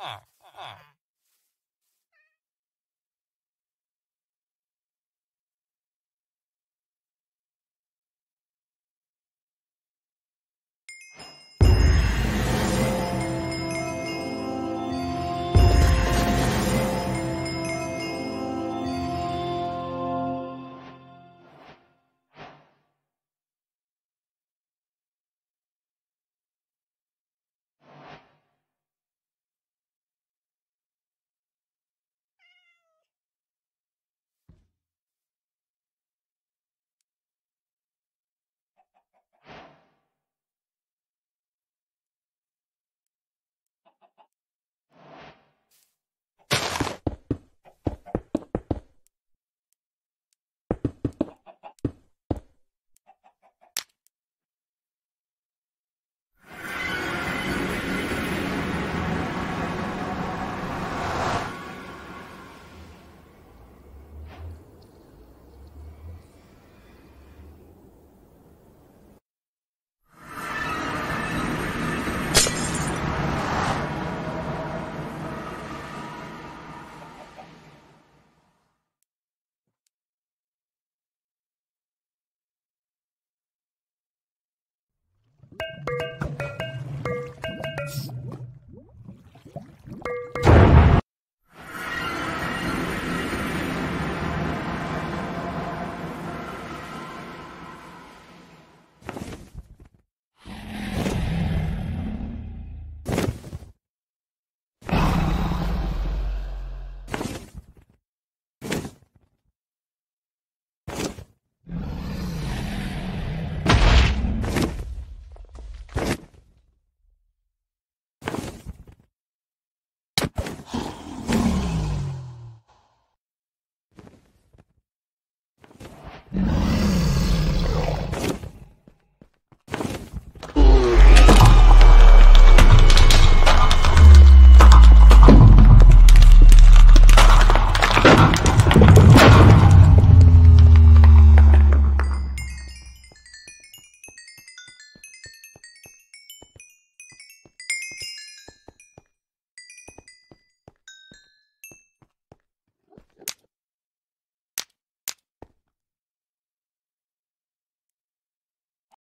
Ah,